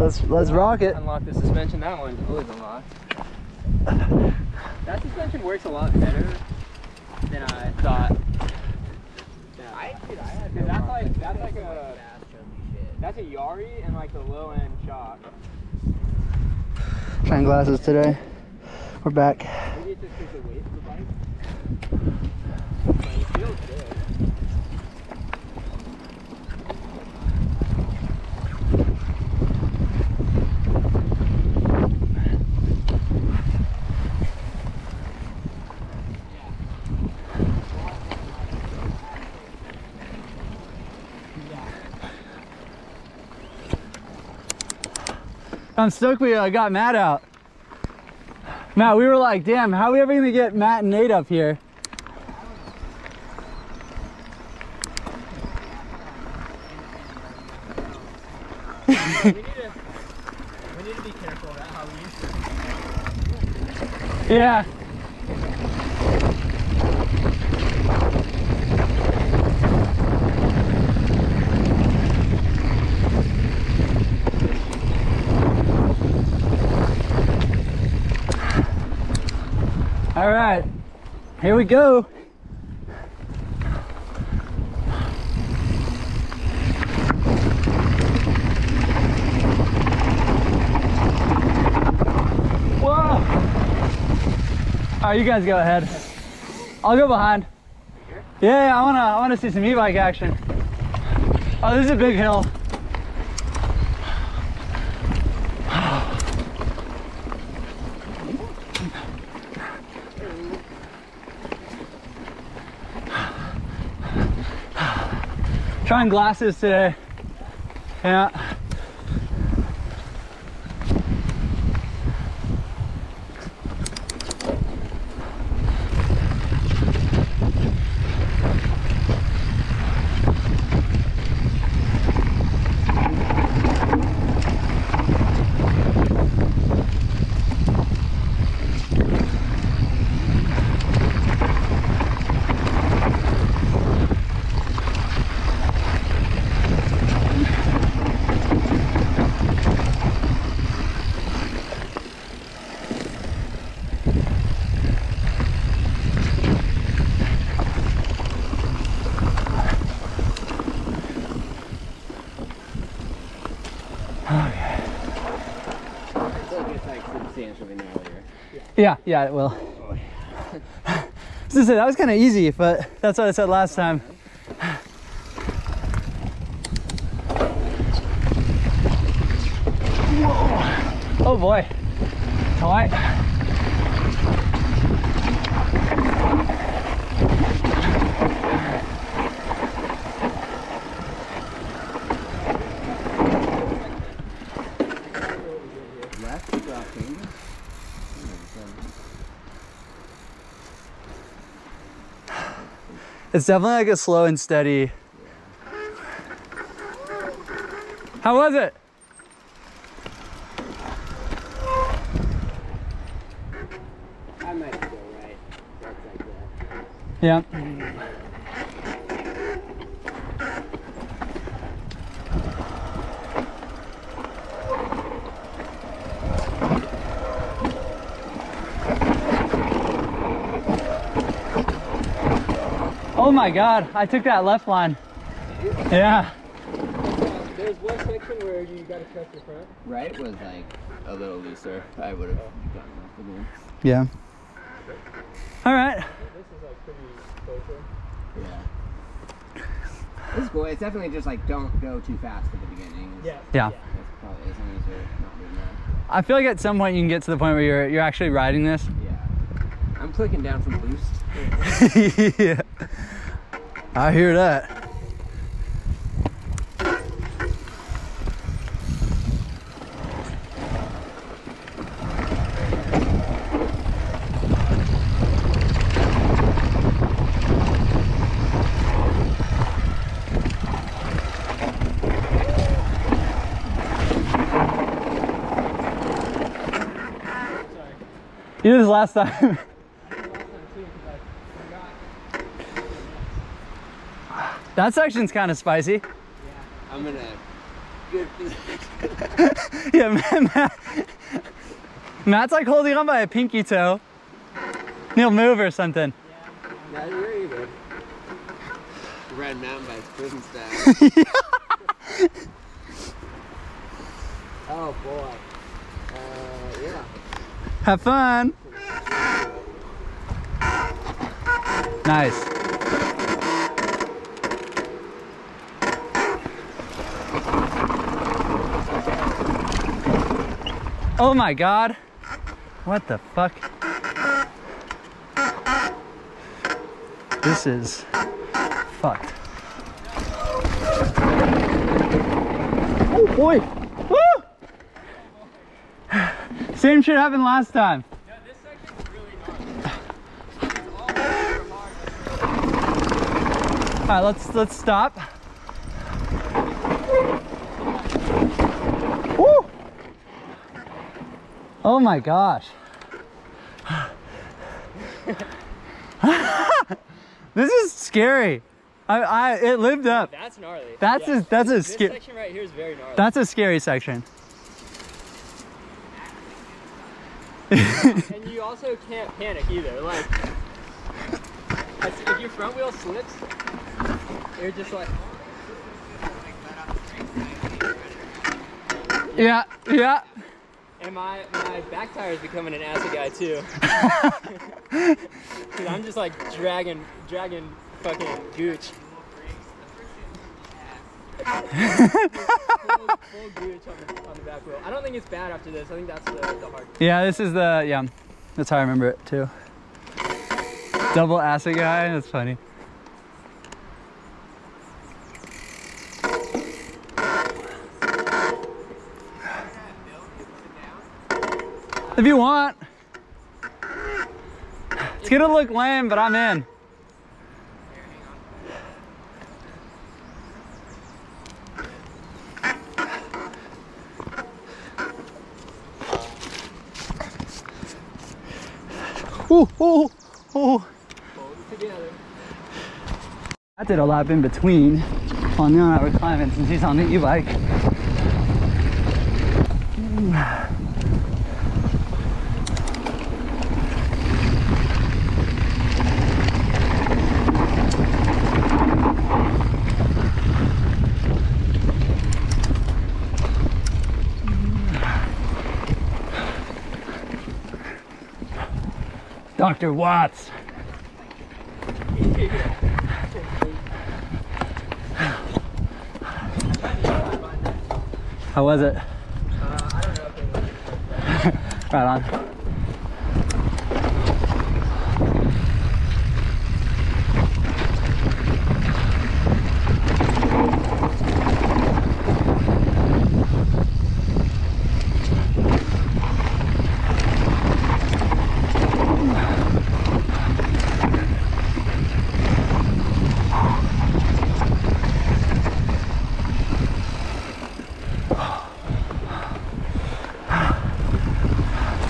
Let's let's rock it. Unlock the suspension. That one's always unlocked. That suspension works a lot better than I thought. Yeah. I, dude, I had 'Cause no that's like- with that's like a- fast, chunky shit. That's a Yari and like the low end shock. Shine glasses today. We're back. Maybe it's just because the weight of the bike. But it feels good. I'm stoked we uh, got Matt out. Matt, we were like, damn, how are we ever gonna get Matt and Nate up here? we, need to, we need to be careful about how we use it. Yeah. All right, here we go. Whoa! All right, you guys go ahead. I'll go behind. Yeah, yeah, I wanna, I wanna see some e-bike action. Oh, this is a big hill. Trying glasses today. Yeah. Yeah, yeah, it will. I was gonna say, that was kind of easy, but that's what I said last time. Whoa. Oh boy. Tight. It's definitely like a slow and steady. How was it? I might go right. That's like that. Yeah. Oh my god, I took that left line. Yeah. There's one section where you gotta trust your front. Right was like a little looser. I would have gotten off the boom. Yeah. All right. This is like pretty closer. Yeah. It's cool. It's definitely just like don't go too fast at the beginning. Yeah. Yeah. That's probably as long as you're not doing that. I feel like at some point you can get to the point where you're you're actually riding this. Yeah. I'm clicking down from boost. yeah. I hear that. You did this last time. that section's kind of spicy. Yeah, I'm gonna good. Yeah, Matt, Matt's like holding on by a pinky toe. He'll move or something. No, you're good. Red mountain bikes, prison style. oh boy. Uh, yeah. Have fun. Nice. Oh my god. What the fuck? This is fucked. Oh boy. Woo! Same shit happened last time. All right, let's let's stop. Woo! Oh my gosh. this is scary. I, I it lived up. That's gnarly. That's a- that's a this, sca- This section right here is very gnarly. That's a scary section. and you also can't panic either. Like, if your front wheel slips, you're just like, Yeah, yeah. And my my back tire is becoming an acid guy too. Cause I'm just like dragging dragging fucking gooch. full, full gooch on the, on the back wheel. I don't think it's bad after this. I think that's the, the hard. Yeah, this is the yeah. That's how I remember it too. Double acid guy. That's funny. If you want. It's gonna look lame, but I'm in. Ooh, ooh, ooh. I did a lap in between on the I were climbing since he's on the e-bike. Dr. Watts. How was it? Uh. Right on.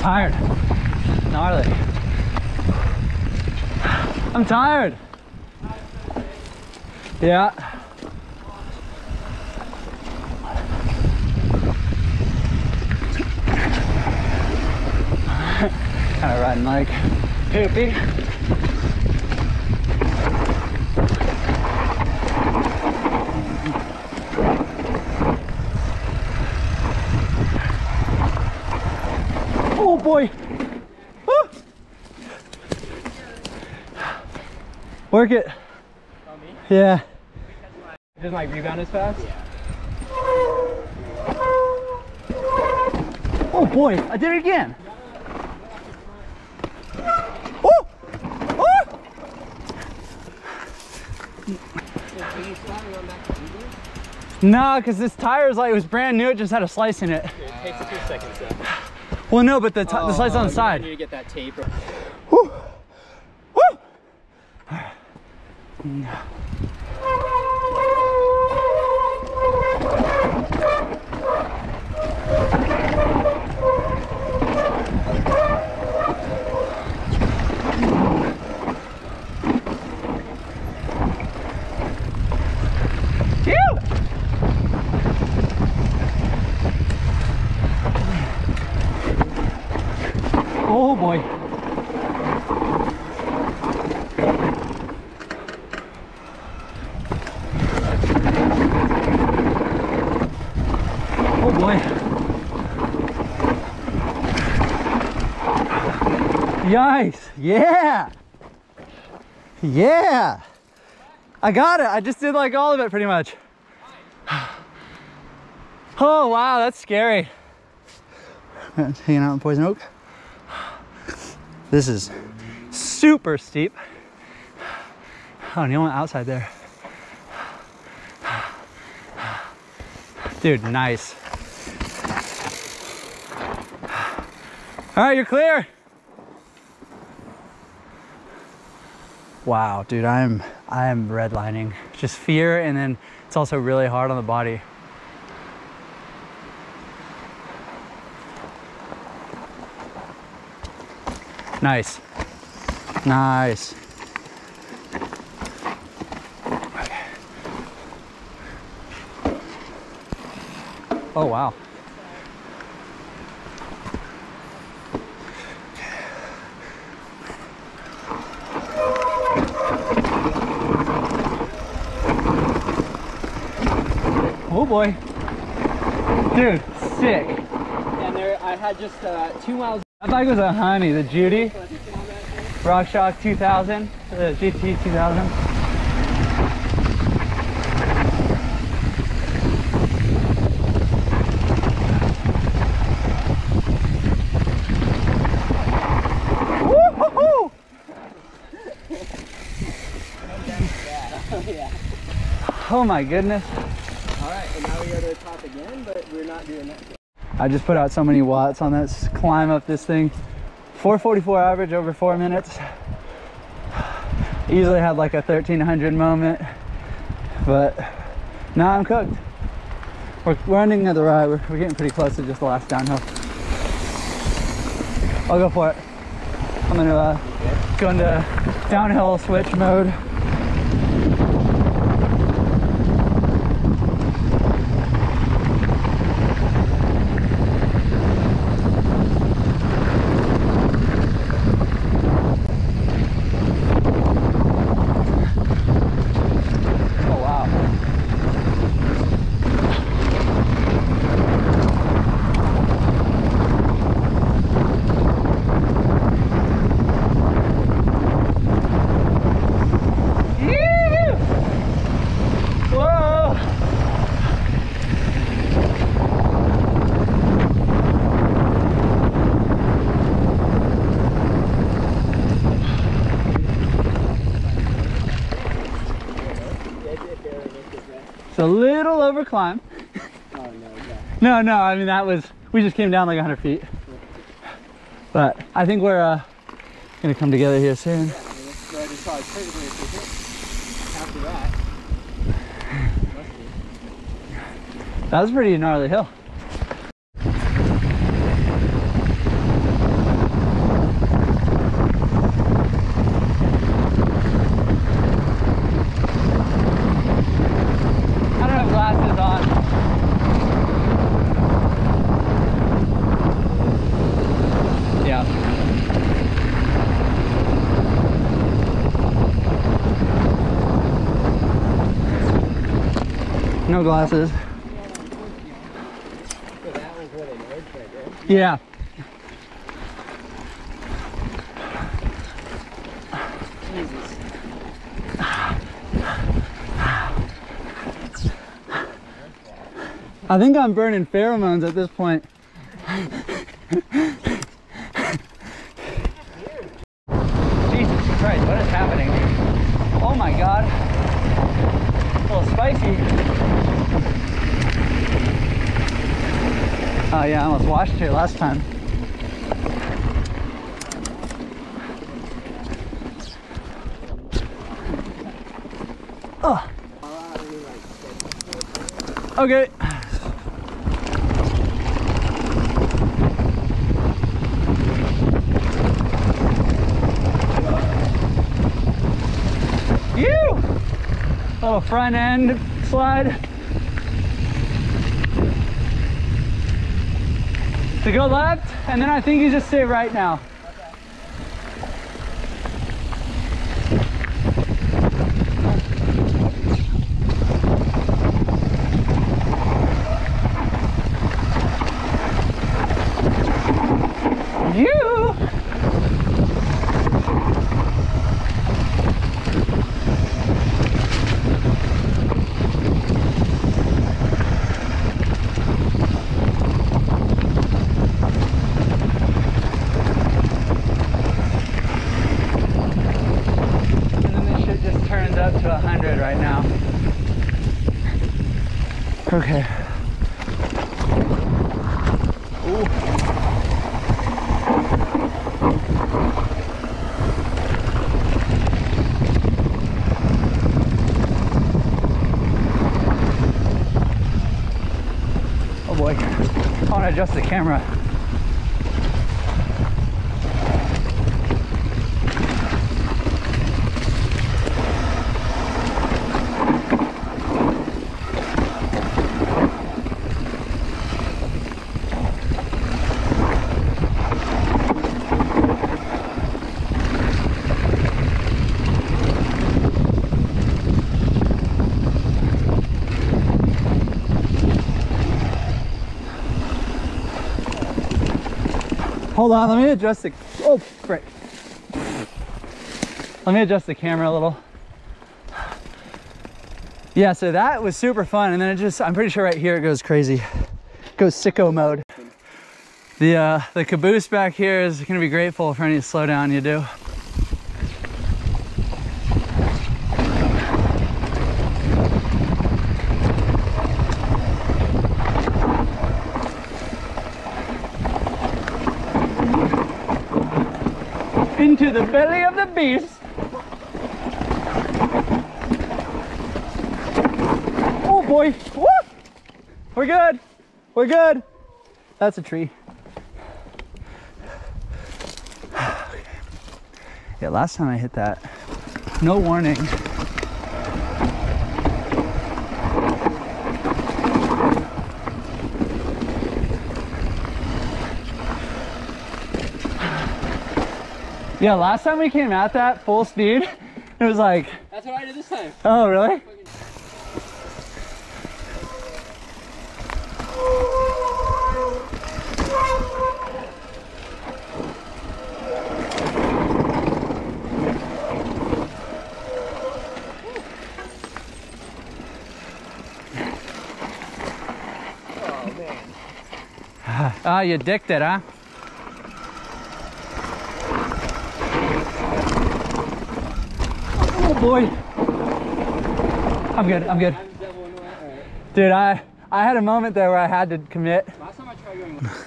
Tired. Gnarly. I'm tired. Yeah. kind of riding like poopy. Oh boy. Work it. Me? Yeah. It doesn't like rebound as fast? Oh boy, I did it again. Oh! Oh! Can you stop and run back to rebound? No, because this tire is like, it was brand new, it just had a slice in it. It takes a few seconds though. Well, no, but the, ti- the oh, slice on the Oh, side. need to get that tape. Oh boy. Yikes. Yeah. Yeah. I got it. I just did like all of it pretty much. Oh wow, that's scary. Hanging out in Poison Oak. This is super steep. Oh, and you went outside there. Dude, nice. All right, you're clear. Wow, dude, I'm I'm redlining. Just fear, and then it's also really hard on the body. Nice. Nice. Oh, wow. Boy. Dude, sick. And there, I had just uh, two miles. That bike was a honey, the Judy. RockShox 2000, the GT 2000. Oh my goodness. Top again, but we're not doing that. I just put out so many watts on this climb up this thing. 444 average over four minutes. Easily had like a 1300 moment, but now I'm cooked. We're, we're ending the ride. We're, we're getting pretty close to just the last downhill. I'll go for it. I'm gonna uh, go into downhill switch mode. Oh wow. Yee-hoo! Whoa! It's a little over climb. Oh no, yeah. No, no, I mean that was we just came down like 100 feet. But I think we're uh, gonna come together here soon. No, I just saw it perfectly efficient. After that. That was pretty gnarly hill. I don't have glasses on. Yeah. No glasses. So that was what it was there. Yeah. I think I'm burning pheromones at this point. Jesus Christ, what is happening? Oh my god. A little spicy. Oh yeah, I almost washed here last time. Oh. Okay. You little front end slide. To go left, and then I think you just stay right now. Adjust the camera. Hold on, let me adjust the. Oh, frick. Let me adjust the camera a little. Yeah, so that was super fun, and then it just, I'm pretty sure right here it goes crazy. goes sicko mode. The, uh, the caboose back here is gonna be grateful for any slowdown you do. into the beast. Oh boy, Woo! We're good, we're good. That's a tree. Yeah, last time I hit that, no warning. Yeah, last time we came at that full speed, it was like, That's what I did this time. oh, really? Oh man. Ah, you dicked it, huh? Boy. I'm good, I'm good. I'm double in the way. Alright. Dude, I, I had a moment there where I had to commit. Last time I tried going.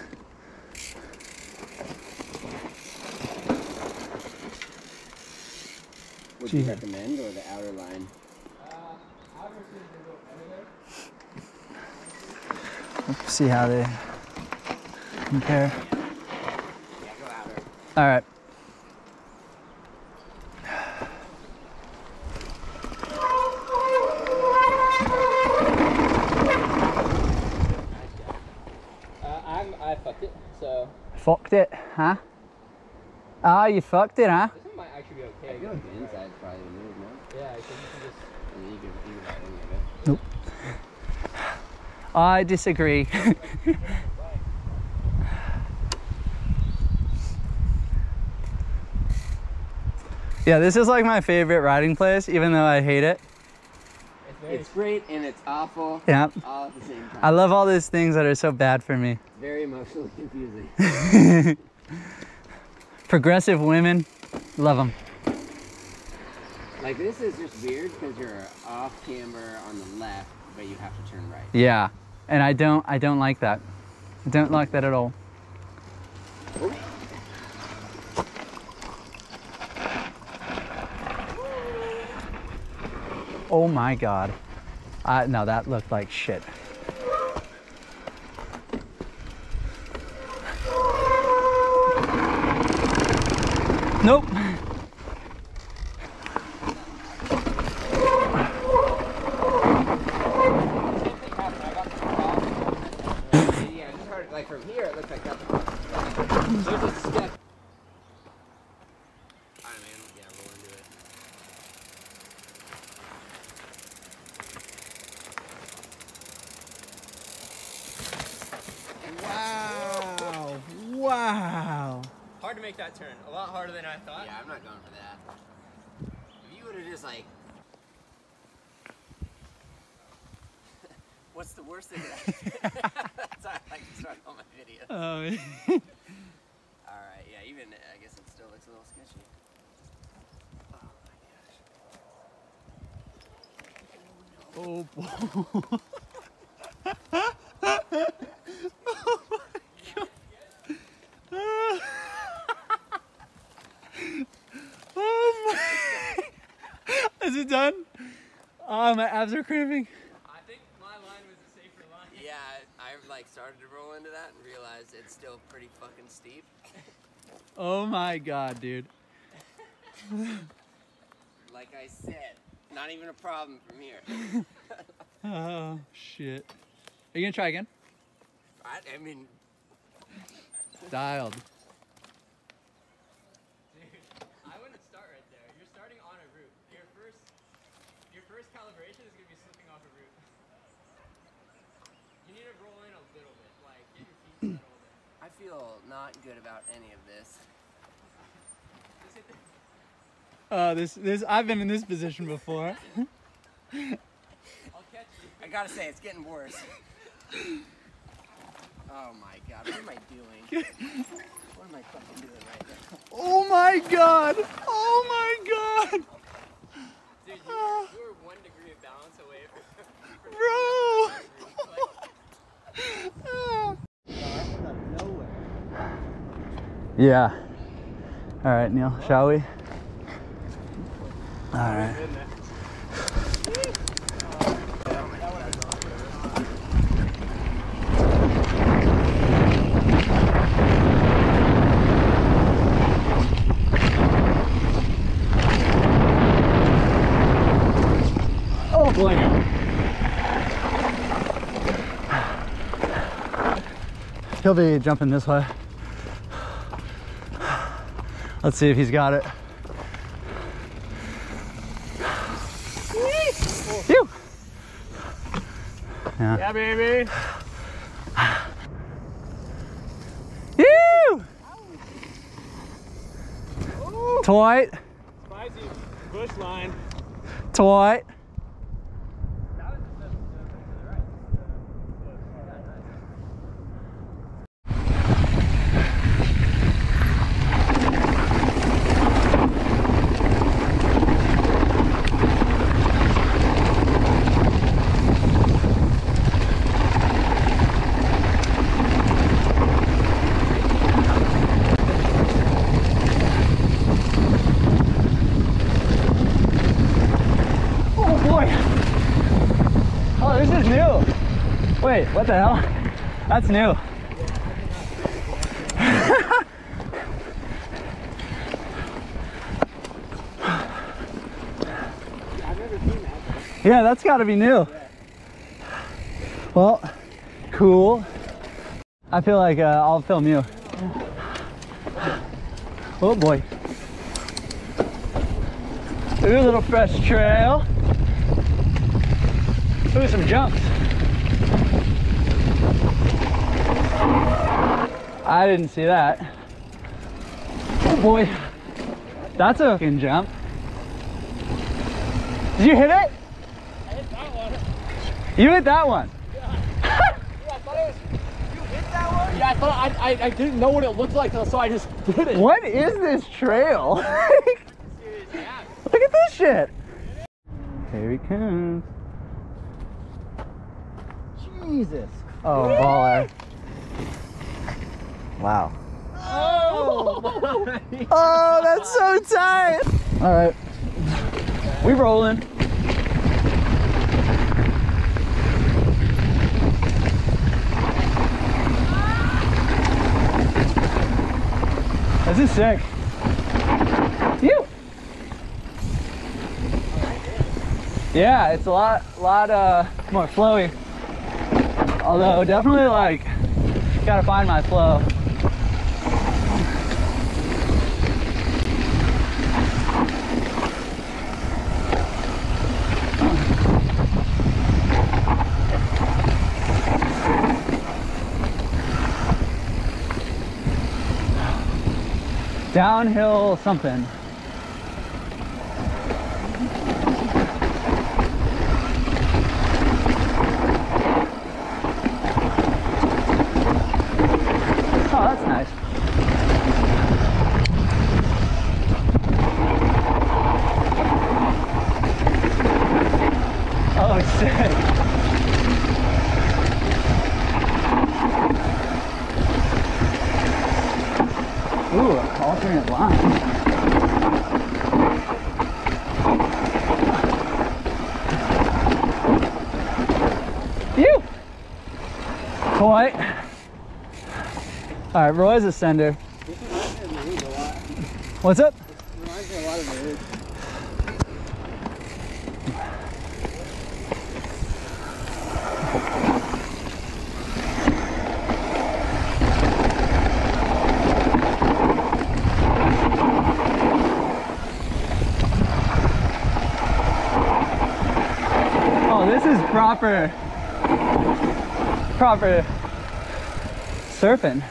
Would you recommend or the outer line? See how they compare. Yeah, go outer. All right. Uh, I'm I fucked it. So Fucked it, huh? Ah, you fucked it, huh? this one might actually be okay. I feel like the inside's probably the move, no? Yeah, I think you can just. And then you can, you can write any of it. I disagree. yeah, this is like my favorite riding place, even though I hate it. It's. It's great and it's awful Yeah. all at the same time. I love all these things that are so bad for me. Very emotionally confusing. Progressive women, love them. like this is just weird because you're off camber on the left, but you have to turn right. Yeah, and I don't, I don't like that. I don't like that at all. Oh my god. Uh, no, that looked like shit. Nope. yeah, it's hard. Like from here, it looks like that's. There's a step. Alright, man. Yeah, roll into it. Wow. Wow. Hard to make that turn. A lot harder than I thought. Yeah, I'm not going for that. If you would have just like. What's the worst thing that That's how I like to start all my videos. Oh, Alright, yeah, even I guess it still looks a little sketchy. Oh my gosh. oh boy. oh my. Is it done? Oh, my abs are cramping. I think my line was a safer line. Yeah, I like started to roll into that. and realize it's still pretty fucking steep. Oh my god, dude. Like I said, not even a problem from here. Oh shit. Are you gonna try again? I, I mean, Dialed. I wouldn't start right there. You're starting on a route. Your first, your first calibration is gonna be slipping off a route. You need to roll in a little bit, like get your feet settled. I feel not good about any of this. Just hit the, Uh, this this I've been in this position before. I'll catch you. I gotta say, it's getting worse. Oh my god, what am I doing? What am I fucking doing right now? Oh my god! Oh my god! Dude, you were, you were one degree of balance away from. Bro! Yeah. All right, Neil, shall we? All right. Oh boy. He'll be jumping this way. Let's see if he's got it. Phew. Yeah. Yeah, baby. Phew. Tight, Spicy bush line. tight. Oh boy. Oh, this is new. Wait, what the hell? That's new. Yeah, that's got to be new. Well, cool. I feel like uh, I'll film you. Oh boy. Ooh, a little fresh trail. Ooh, some jumps. I didn't see that. Oh boy. That's a fucking jump. Did you hit it? I hit that one. You hit that one. Yeah, I thought it was. You hit that one? Yeah, I thought I, I, I didn't know what it looked like, so I just did it. What is this trail? Look at this shit. Here he comes. Jesus. Oh, baller. Wow. Oh! Oh, that's so tight. All right. We rolling. This is sick. You. Yeah, it's a lot, lot uh, more flowy. Although definitely like, gotta find my flow. Downhill something. Oh, that's nice. Oh, sick. Ooh, alternate line. You. Point. All right, Roy's a sender. What's up? Oh, this is proper, proper surfing.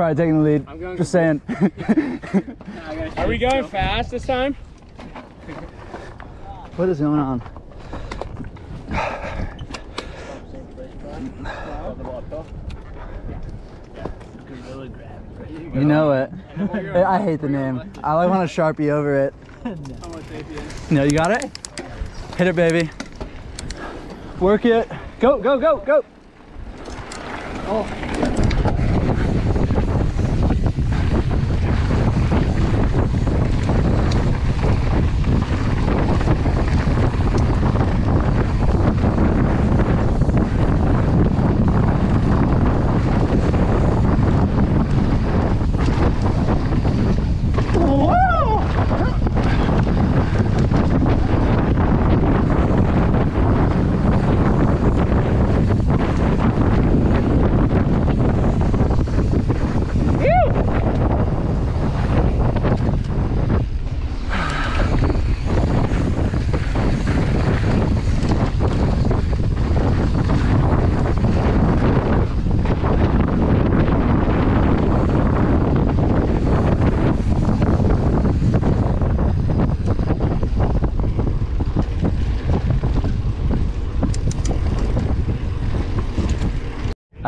Probably taking the lead. I'm going Just saying. Are we going fast this time? what is going on? You know it. I hate the name. I like want to sharpie over it. No, you got it? Hit it, baby. Work it. Go, go, go, go. Oh.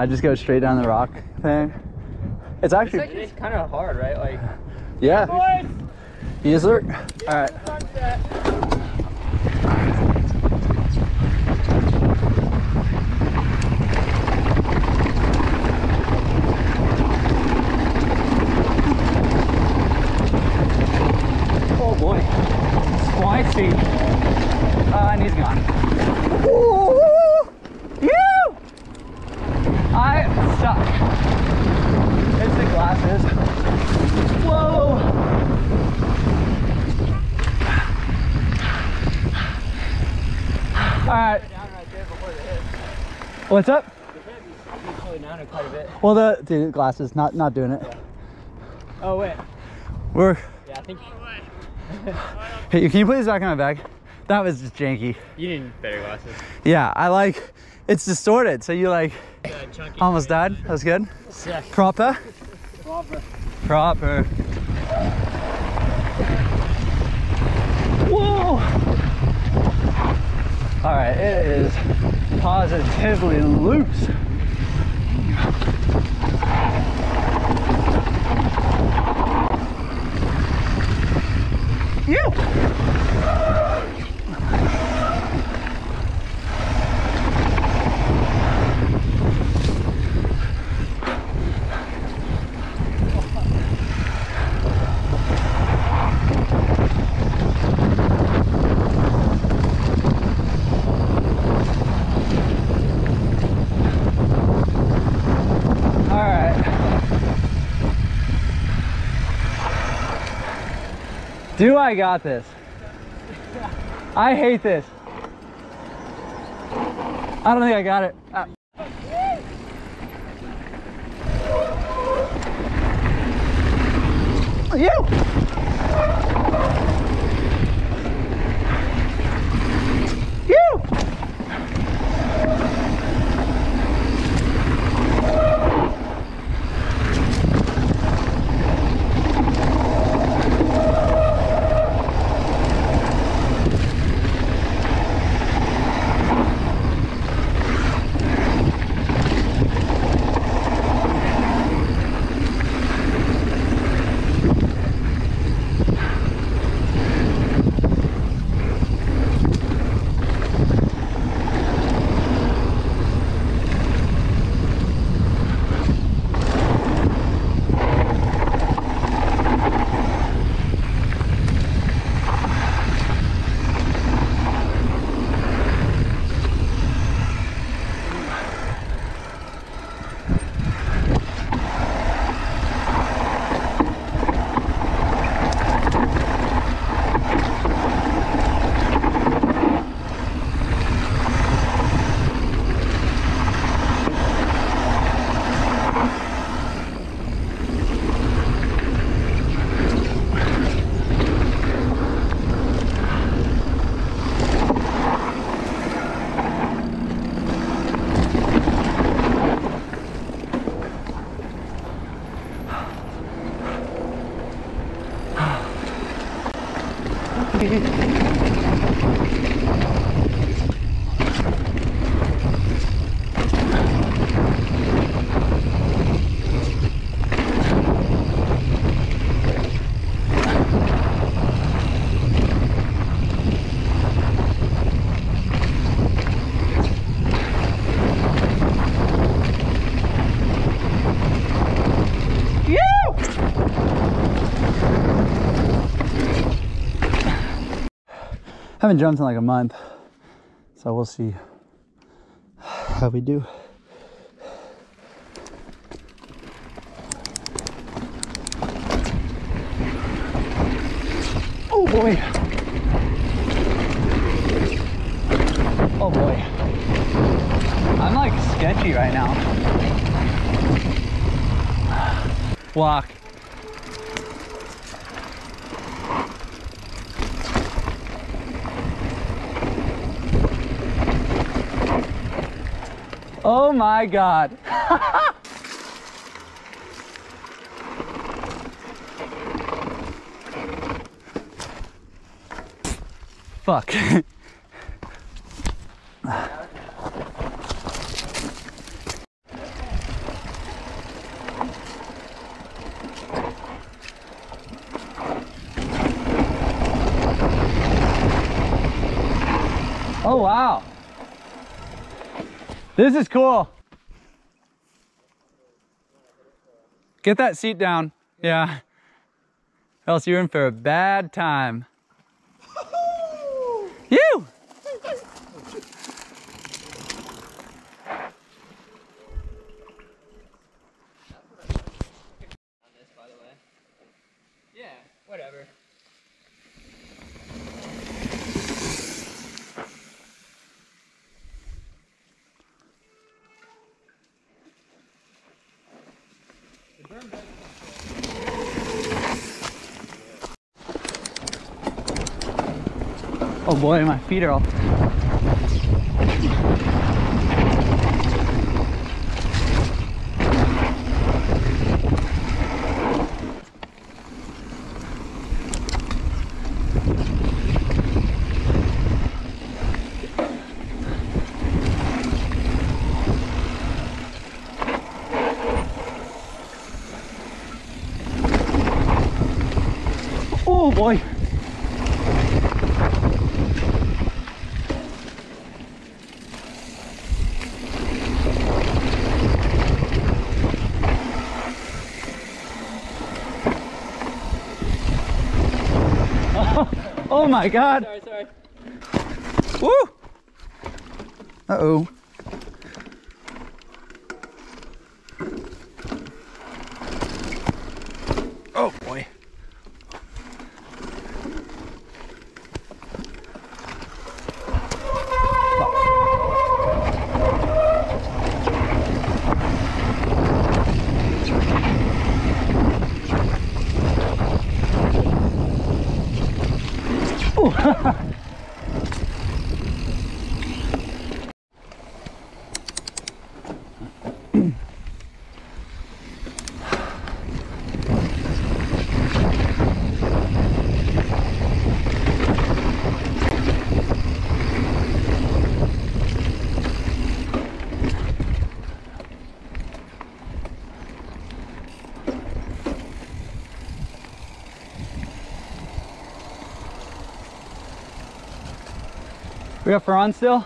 I just go straight down the rock thing. It's actually, It's kind of hard, right? Like, yeah. Yes, sir. All right. Oh boy, spicy. Uh, and he's gone. Ooh, you! I suck. It's the glasses. Whoa! All right. What's up? down quite a bit. Well, the dude, glasses, not not doing it. Oh, wait. We're. Yeah, I think Hey, can you put this back in my bag? That was just janky. you need better glasses. Yeah, I like. It's distorted, so you like almost died. That was good. Sick. Proper. Proper. Whoa! All right, it is positively loose. You! All right. Do I got this? I hate this. I don't think I got it. Ah. You! Haven't jumped in like a month, so we'll see how we do. Oh boy. Oh boy. I'm like sketchy right now. Walk. Oh my God. Fuck. Oh wow. This is cool. Get that seat down. Yeah. Else you're in for a bad time. Boy, my feet are all. Oh boy. Oh my god. Sorry, sorry. Woo! Uh-oh. Oh boy. We up for on still?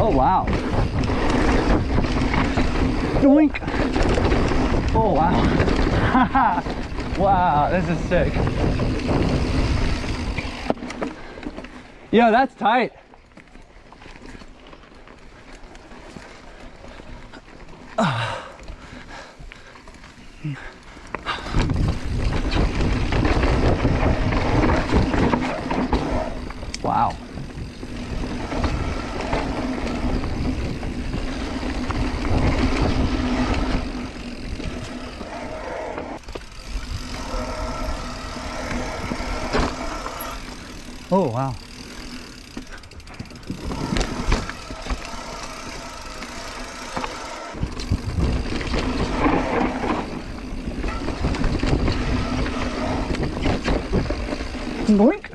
Oh wow. Doink. Oh wow. Wow, this is sick. Yo, that's tight. Wow. Oh, wow. Boink.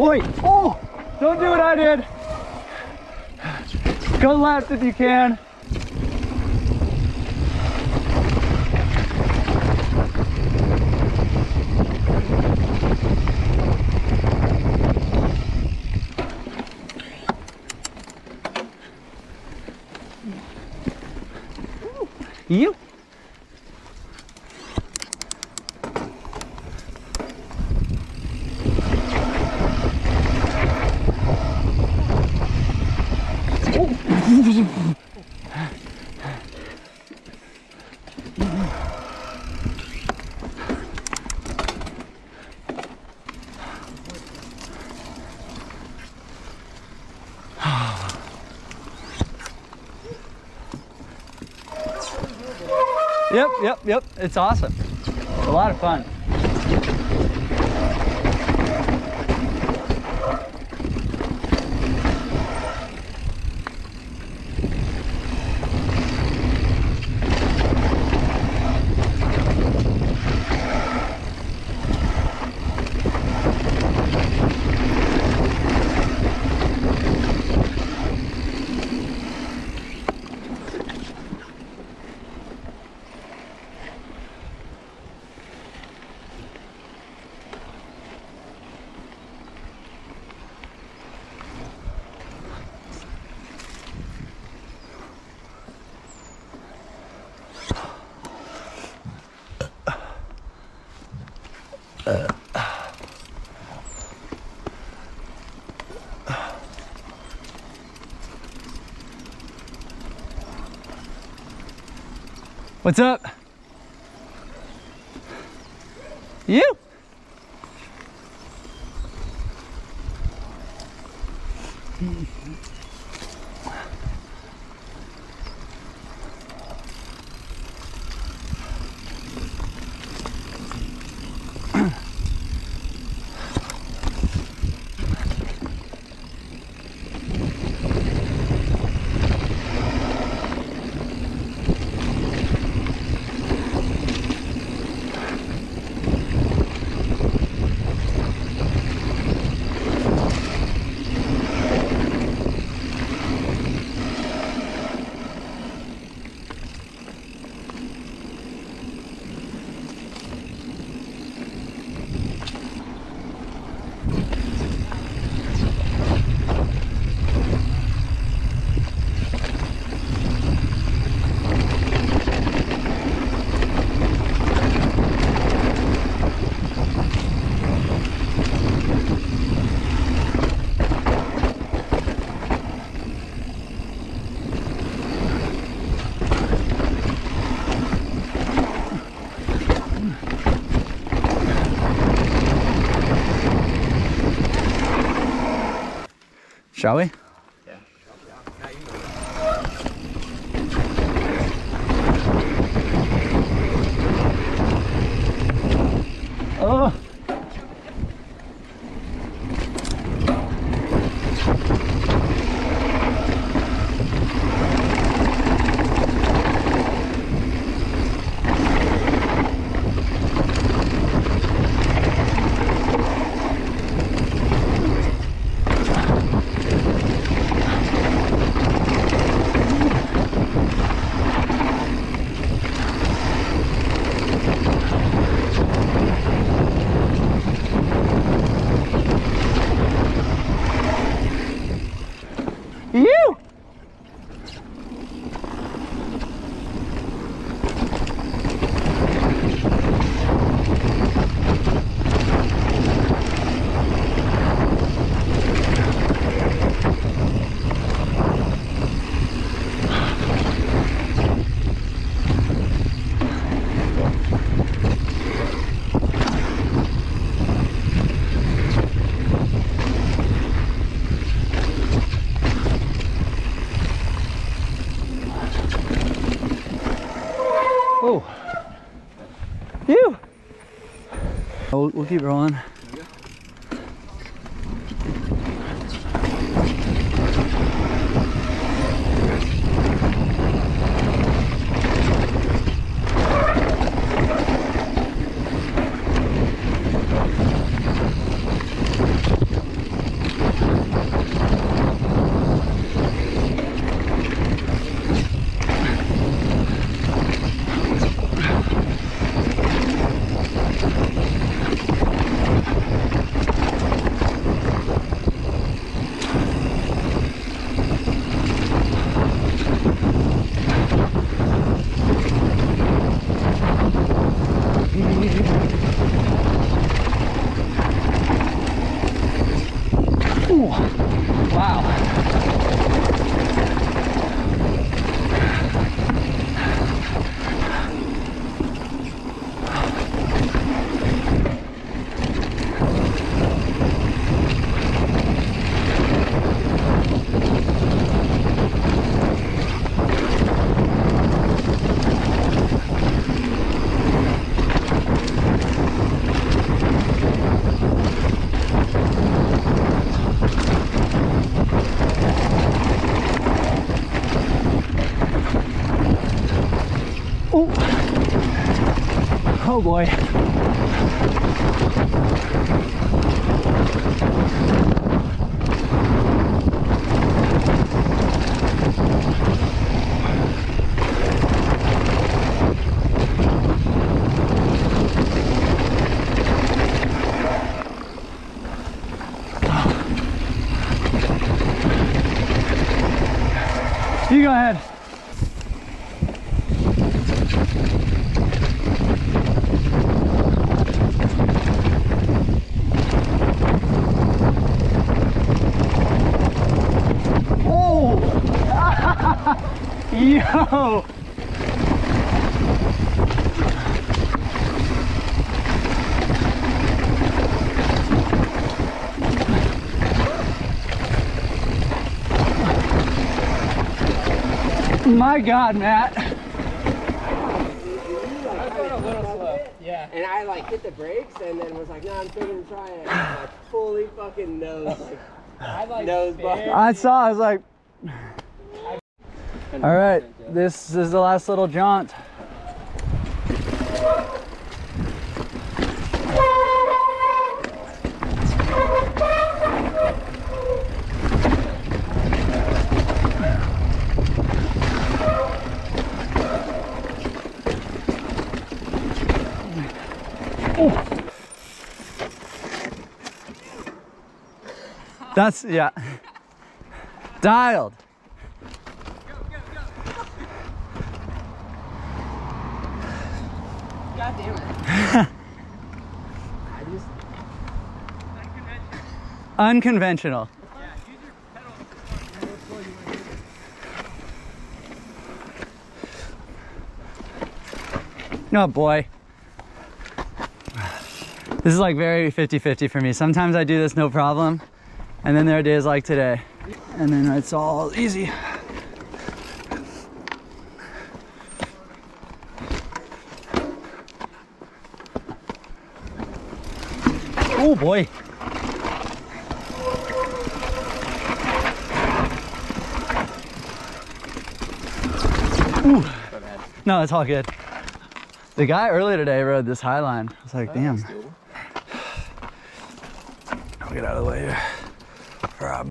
Boy. Oh, don't do what I did. Go left if you can. You. Yep, yep. It's awesome. A lot of fun. What's up? Shall we? We'll, keep rolling. Ooh, wow. Ooh. Oh boy. You go ahead. Oh! Yo! My God, Matt. I went a little slow. Yeah. And I like hit the brakes and then was like, no, I'm still gonna try it. And I fully fucking nose like I like nose. I saw, I was like, all right, this is the last little jaunt. That's, yeah. Dialed. God damn it. I just Unconventional. No, boy. This is like very 50-50 for me. Sometimes I do this no problem. And then there are days like today. And then it's all easy. Oh boy. Ooh. No, it's all good. The guy earlier today rode this high line. I was like, damn. I'll get out of the way here. Rob.